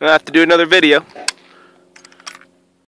I have to do another video.